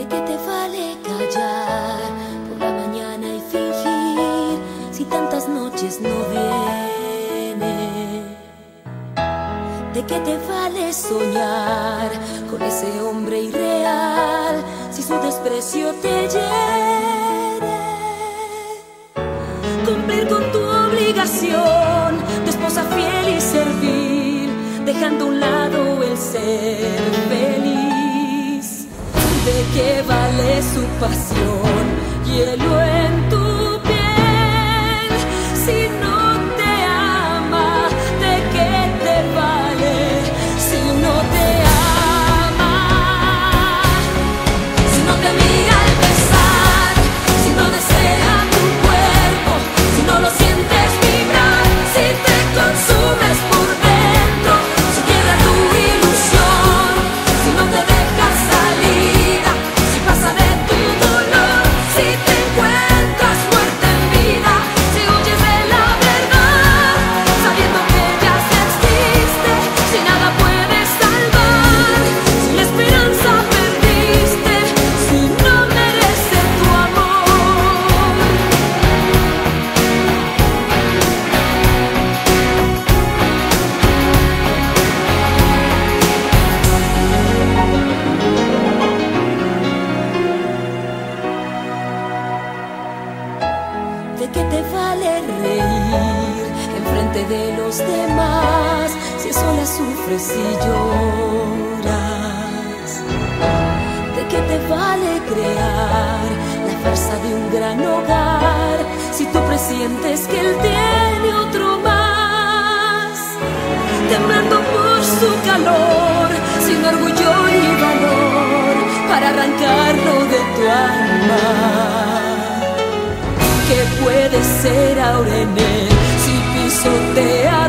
¿De qué te vale callar por la mañana y fingir si tantas noches no viene? ¿De qué te vale soñar con ese hombre irreal si su desprecio te llena? Cumplir con tu obligación de esposa fiel y servir, dejando a un lado el ser. ¿De qué vale su pasión? Hielo en ¿De qué te vale reír en frente de los demás si sola sufres y lloras? ¿De qué te vale crear la farsa de un gran hogar si tú presientes que él tiene otro será Urenel si pisotea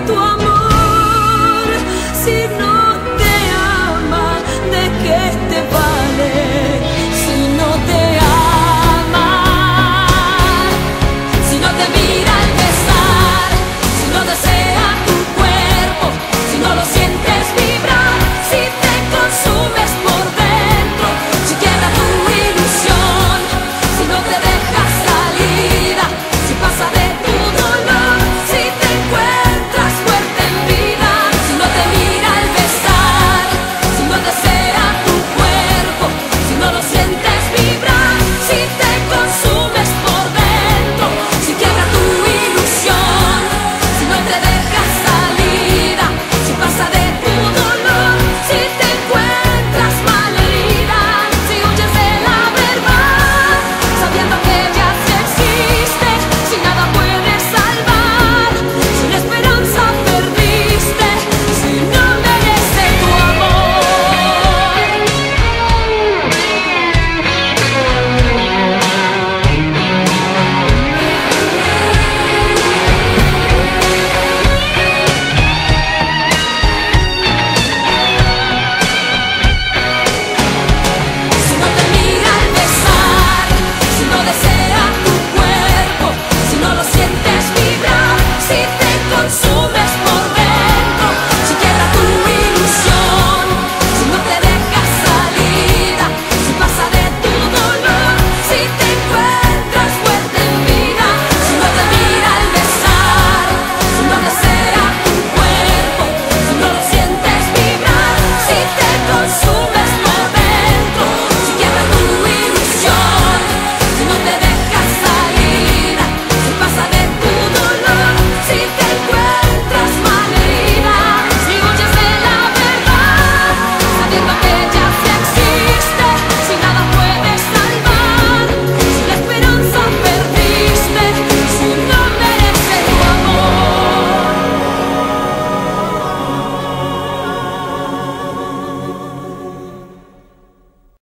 consume